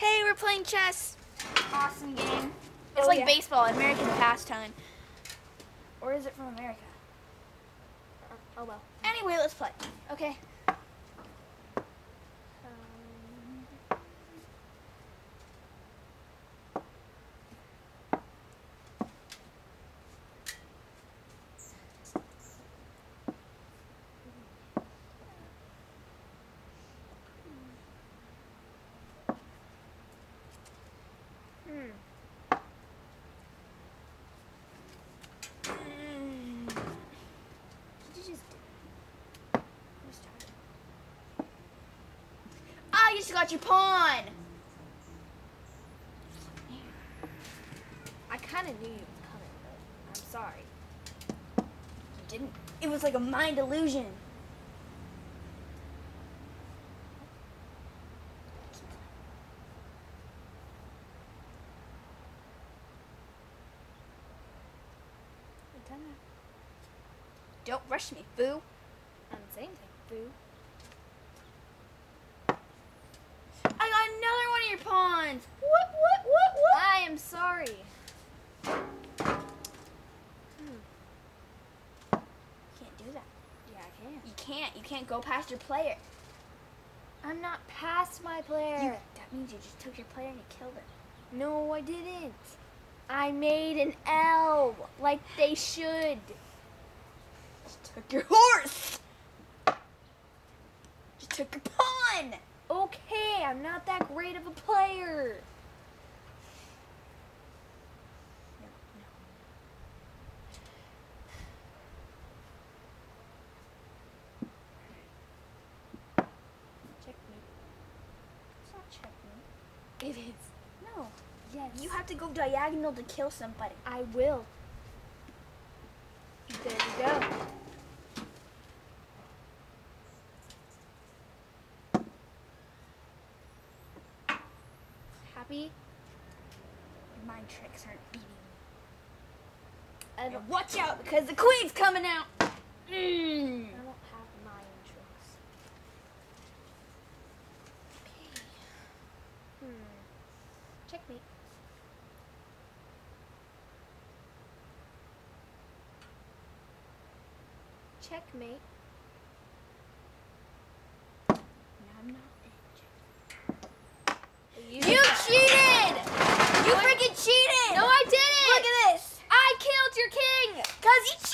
Hey, we're playing chess. Awesome game. It's Oh, like yeah. baseball, American pastime. Or is it from America? Oh well. Anyway, let's play. Okay. Just got your pawn. I kind of knew you was coming, but I'm sorry. You didn't. It was like a mind illusion. Don't rush me, boo. I'm saying thing, boo. I got another one of your pawns. What? What? What? What? I am sorry. can't do that. Yeah, I can. You can't. You can't go past your player. I'm not past my player. You, that means you just took your player and you killed it. No, I didn't. I made an L like they should. Just took your horse. Just took your pawn. Okay, I'm not that great of a player. No, no. Checkmate. It's not checkmate. It is. No. Yes. You have to go diagonal to kill somebody. I will. There you go. Happy? My tricks aren't beating me. And watch out because the queen's coming out. I Mm. technique. Checkmate. No, I'm not You, you cheated! You freaking cheated! No, I didn't! Look at this! I killed your king! Cause you